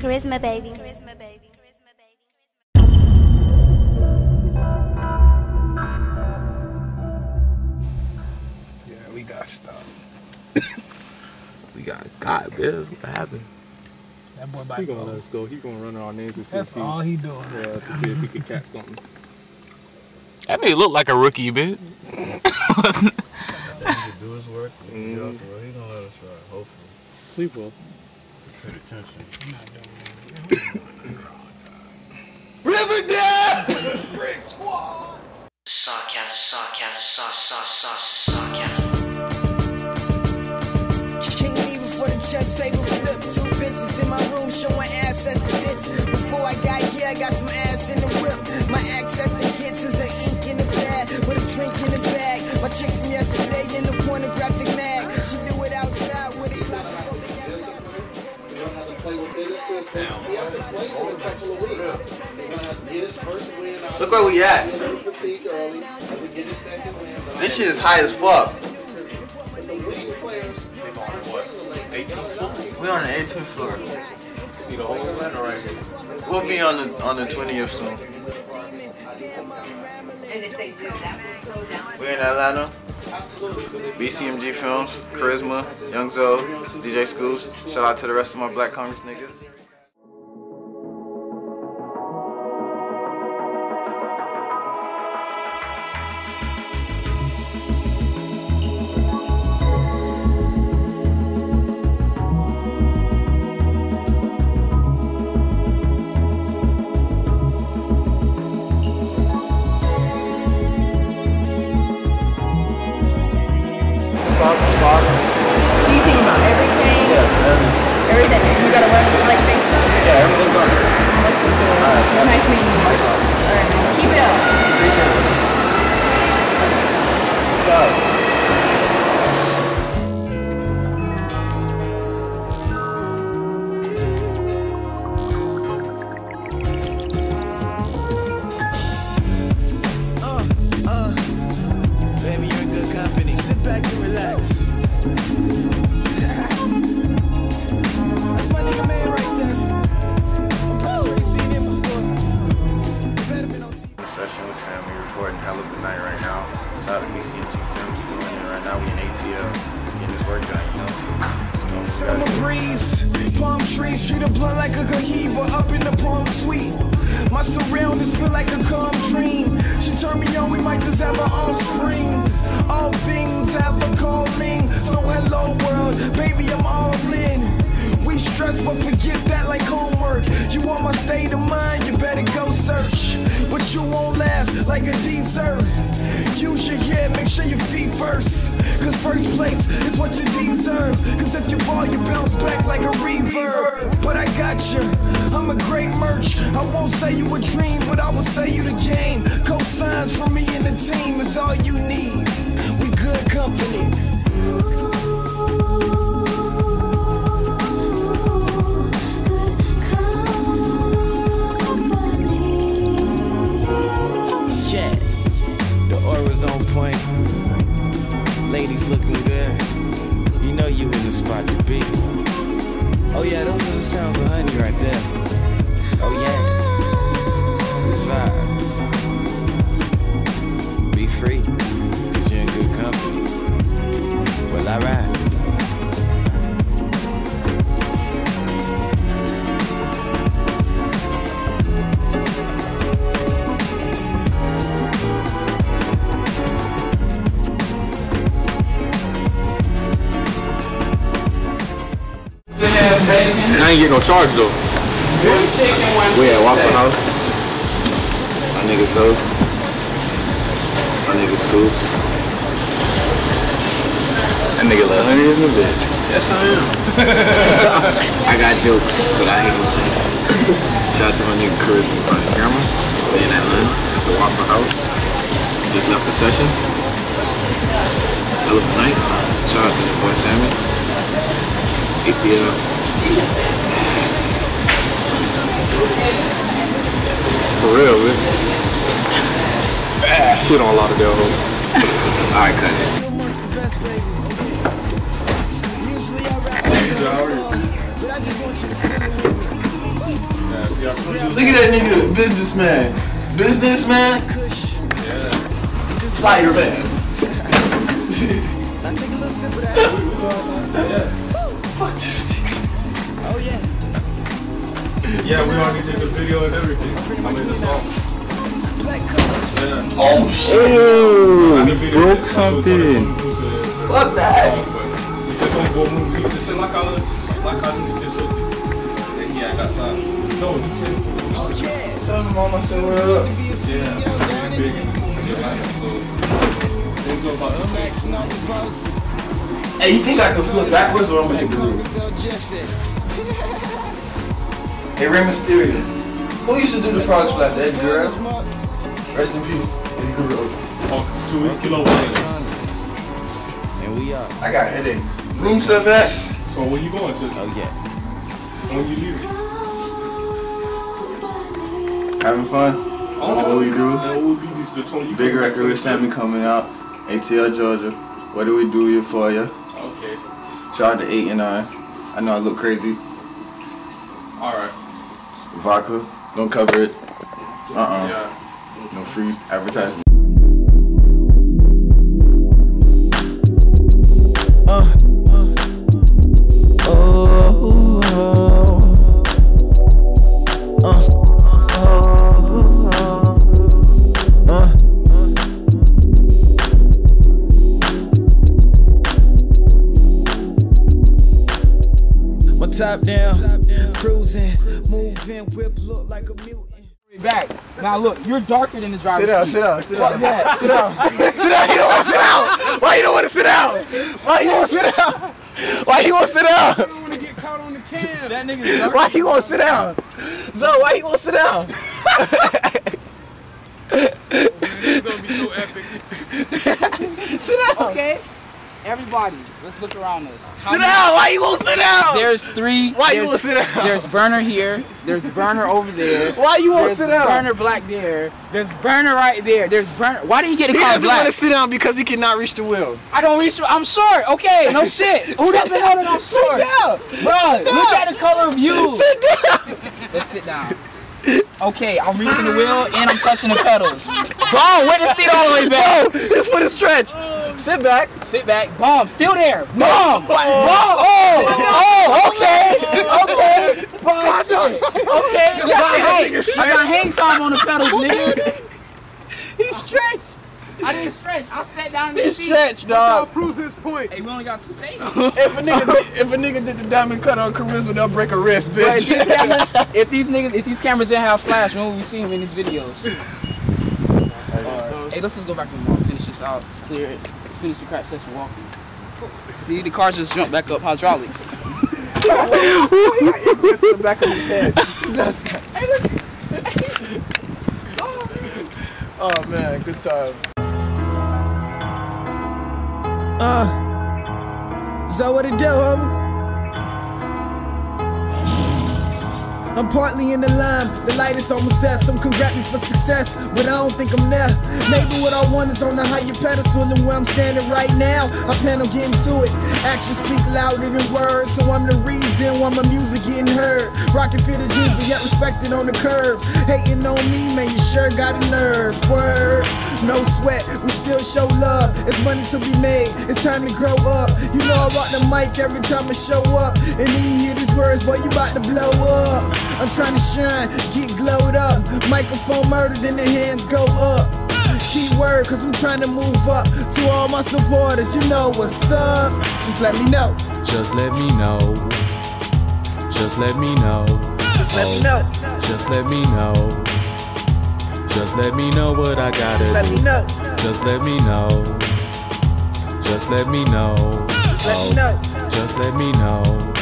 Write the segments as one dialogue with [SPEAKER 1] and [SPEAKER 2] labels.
[SPEAKER 1] Karizma baby. Karizma baby.
[SPEAKER 2] Yeah, we got stuff. we got God, Biz. What happened?
[SPEAKER 3] That boy about
[SPEAKER 2] He gonna let us go. He gonna run our names to see
[SPEAKER 3] That's
[SPEAKER 2] if he,
[SPEAKER 3] all he doing.
[SPEAKER 2] yeah, to see if he can catch something.
[SPEAKER 4] That nigga look like a rookie, bitch.
[SPEAKER 5] He can do his work. He get off the road. He gonna let us ride. Hopefully.
[SPEAKER 2] Sleep well.
[SPEAKER 5] Pay attention.
[SPEAKER 3] I'm not doing that.
[SPEAKER 6] Sarcasm, sarcasm, sarcasm, sarcasm.
[SPEAKER 7] King me before the chess table flip. Two bitches in my room showing ass as tits. Before I got here, I got some ass
[SPEAKER 8] Look where we at. This shit is high as fuck. We on the 18th floor.
[SPEAKER 2] See the whole event right here.
[SPEAKER 8] We'll be on the on the 20th soon.
[SPEAKER 9] And if they do, that will slow.
[SPEAKER 8] We in Atlanta. BCMG Films, Karizma, Young Zo, DJ Schools. Shout out to the rest of my Black Congress niggas.
[SPEAKER 9] Everything. You got website like Facebook?
[SPEAKER 2] Yeah, everything's on.
[SPEAKER 9] To it. Nice meeting you. Keep it up.
[SPEAKER 7] Uh, have an offspring. All things have a calling. So hello world, baby, I'm all in. We stress but forget that like homework. You want my state of mind, you better go search. But you won't last like a dessert. Use your head, make sure your feet first. Cause first place is what you deserve. Cause if you fall, you bounce back like a reverb. I got you, I'm a great merch. I won't say you a dream, but I will say you the game. Cosigns from me and the team is all you need. We good company.
[SPEAKER 2] I ain't get no charge though.
[SPEAKER 8] We at Waffle House. My nigga Zo. My nigga Scoop. That nigga love honey as a bitch. Yes, I am. I got jokes, but I ain't gonna say. Shout out to my nigga Chris on the camera. They in Atlanta at the Waffle House. Just left the session. Hell of a night. Shout out to the boy Sammie. ATL.
[SPEAKER 2] For real, man. Shit on Lauderdale.
[SPEAKER 8] Alright, cut it.
[SPEAKER 7] You amongst the best, baby. Usually I rap like a song, but I just want you to feel it.
[SPEAKER 8] Look at that nigga, businessman. Businessman,
[SPEAKER 7] Kush. Just
[SPEAKER 8] fireman.
[SPEAKER 7] Now take a little sip of that. Oh yeah.
[SPEAKER 5] Yeah, we already did the video and everything.
[SPEAKER 7] Pretty
[SPEAKER 5] I
[SPEAKER 7] much
[SPEAKER 5] mean,
[SPEAKER 7] me
[SPEAKER 5] the
[SPEAKER 7] now.
[SPEAKER 5] song. Yeah.
[SPEAKER 8] Oh shit.
[SPEAKER 2] Oh, he broke something.
[SPEAKER 8] Fuck that.
[SPEAKER 5] Uh, uh, it's just on go movie. It's like I like I just looked. And yeah, I got time. No, you.
[SPEAKER 7] Oh yeah.
[SPEAKER 8] Tell him mama said what up.
[SPEAKER 7] Be
[SPEAKER 5] Yeah, I'm big
[SPEAKER 7] it.
[SPEAKER 5] in Atlanta, so things go about
[SPEAKER 7] I'm
[SPEAKER 8] Hey, you think I can flip backwards or I'm gonna
[SPEAKER 7] Black
[SPEAKER 8] hit the roof?
[SPEAKER 7] colors, El Jefe.
[SPEAKER 8] Hey, Rey Mysterio. Who used to do the frog splash? That girl? Rest in peace. Eddie Guerrero.
[SPEAKER 5] Oh, two weeks kilo one.
[SPEAKER 7] And we are.
[SPEAKER 8] I got a headache. Room service.
[SPEAKER 5] So when you going to?
[SPEAKER 7] Oh yeah.
[SPEAKER 5] When you leave?
[SPEAKER 8] Having fun.
[SPEAKER 5] Oh,
[SPEAKER 8] What we do?
[SPEAKER 5] And what would be the, the
[SPEAKER 8] Big record with Sammie coming out. ATL Georgia. What do we do here for you?
[SPEAKER 5] Okay.
[SPEAKER 8] Shout out to 8 and 9. I know I look crazy.
[SPEAKER 5] All right.
[SPEAKER 8] Vodka. Don't cover it. Uh-uh.
[SPEAKER 5] Yeah.
[SPEAKER 8] No free advertisement.
[SPEAKER 7] Top down, cruising, moving, whip look like a mutant.
[SPEAKER 2] Back. Now look, you're darker than the driver.
[SPEAKER 8] Sit down, sit down, sit
[SPEAKER 2] Fuck
[SPEAKER 8] down.
[SPEAKER 2] that.
[SPEAKER 8] Sit down. sit down. You don't want to sit down. Why you don't want to sit down? Why you want to sit down? Why you want to sit down?
[SPEAKER 3] want to get caught on the cam.
[SPEAKER 2] That nigga's darker.
[SPEAKER 8] Why you want to sit down? Oh, Zoe, why you want to sit down?
[SPEAKER 3] It's gonna be so epic.
[SPEAKER 8] sit down.
[SPEAKER 2] Okay. Everybody, let's look around us. How
[SPEAKER 8] Sit
[SPEAKER 2] many-
[SPEAKER 8] down. Why you want to sit down?
[SPEAKER 2] There's three.
[SPEAKER 8] Why you to sit down?
[SPEAKER 2] There's Burna here. There's Burna over there.
[SPEAKER 8] Why you
[SPEAKER 2] There's
[SPEAKER 8] sit down?
[SPEAKER 2] Burna black there. There's Burna right there. There's Burna. Why didn't you get a
[SPEAKER 8] He
[SPEAKER 2] car
[SPEAKER 8] doesn't
[SPEAKER 2] black?
[SPEAKER 8] want to sit down because he cannot reach the wheel.
[SPEAKER 2] I don't reach. I'm short. Okay, no shit. Who doesn't know that I'm short?
[SPEAKER 8] Sit down.
[SPEAKER 2] Bro, look at the color of you.
[SPEAKER 8] Sit down.
[SPEAKER 2] Let's sit down. Okay, I'm reaching the wheel and I'm touching the pedals. Bro, where the seat all the way back?
[SPEAKER 8] Bro, his foot is stretched. Sit back.
[SPEAKER 2] Sit back. Bomb, still there. Bomb. Bomb. Oh oh, oh, oh, oh, okay. Okay. Bomb. Okay, I got hang. I got hang time on the pedals, nigga.
[SPEAKER 8] He's stretched.
[SPEAKER 2] I didn't stretch. I sat down in the seat.
[SPEAKER 8] stretched, dog.
[SPEAKER 3] Prove his point.
[SPEAKER 2] Hey, we only got two takes.
[SPEAKER 8] if a nigga did, if a nigga did the diamond cut on Karizma, they'll break a wrist,
[SPEAKER 2] Right,
[SPEAKER 8] bitch.
[SPEAKER 2] these cameras, if these niggas, if these cameras didn't have flash, when would we see him in these videos? Hey, let's just go back to the mall, finish this out, clear it, finish the crack session walking. See, the car just jumped back up hydraulics.
[SPEAKER 8] back of his head. oh man, good time.
[SPEAKER 7] Uh, is that what it do, homie? I'm partly in the lime, the light is almost there. Some congrat me for success, but I don't think I'm there. Maybe what I want is on the higher pedestal than where I'm standing right now. I plan on getting to it. Actions speak louder than words, so I'm the reason why my music getting heard. Rockin' fitted jeans, but yet respected on the curve. Hating on me, man, you sure got a nerve. Word, no sweat, we still show love. It's money to be made, it's time to grow up. You know I rock the mic every time I show up. And then you hear these words, boy, you about to blow up. I'm trying to shine, get glowed up. Microphone murdered, then the hands go up. Keyword, cause I'm trying to move up. To all my supporters, you know what's up. Just let me know.
[SPEAKER 10] Just let me know. Just let me know.
[SPEAKER 7] Just let me know.
[SPEAKER 10] Oh, just let me know. Just let me know what I gotta
[SPEAKER 7] Let
[SPEAKER 10] do.
[SPEAKER 7] me know.
[SPEAKER 10] Just let me know. Just let me know.
[SPEAKER 7] Let me know.
[SPEAKER 10] Just let me know.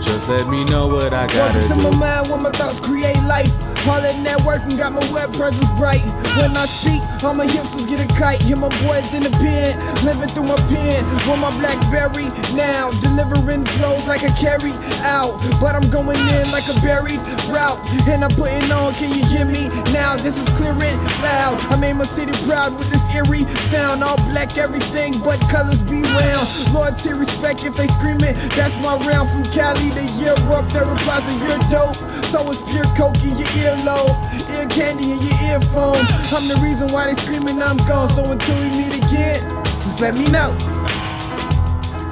[SPEAKER 10] Just let me know what I gotta
[SPEAKER 7] Welcome to
[SPEAKER 10] do.
[SPEAKER 7] my mind where my thoughts create life. All that networking got my web presence bright. When I speak, all my hipsters get a kite. Hear my boys in the pen, living through my pen. With my Blackberry now, delivering flows like a carry out. But I'm going in like a buried route. And I'm putting on, can you hear me? This is clear and loud. I made my city proud with this eerie sound. All black, everything but colors be round. Loyalty, respect if they screaming. That's my round from Cali to Europe. Their replies are you're dope. So it's pure coke in your earlobe, ear candy in your earphone. I'm the reason why they screaming I'm gone. So until we meet again, just let me know.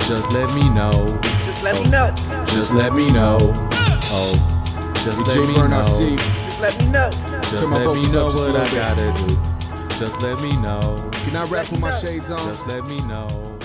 [SPEAKER 10] Just let me know.
[SPEAKER 7] Just let me know.
[SPEAKER 10] Just let me know. Oh, just let me know.
[SPEAKER 7] Just let me know.
[SPEAKER 10] Just
[SPEAKER 7] Turn
[SPEAKER 10] let me know
[SPEAKER 7] up just a
[SPEAKER 10] what I gotta do. Just let me know.
[SPEAKER 7] Can I rap with my shades on?
[SPEAKER 10] Just let me know.